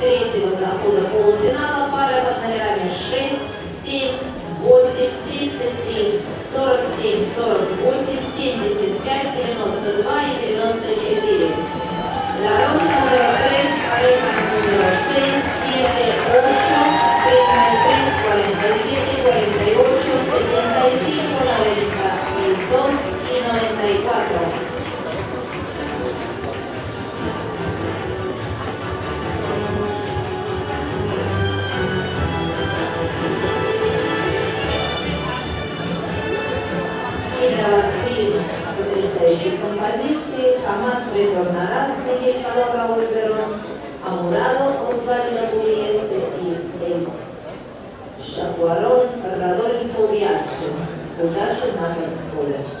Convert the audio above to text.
третьего захода полуфинала пары под номерами 6, 7, 8, 33, 47, 48, 75, 92 и 94. Дорога retornarás Miguel Calabra Volverón, Amorado Osvaldo Pugliese y el Chacuarón Radolfo Biacho, Ugacho Nagelspoler.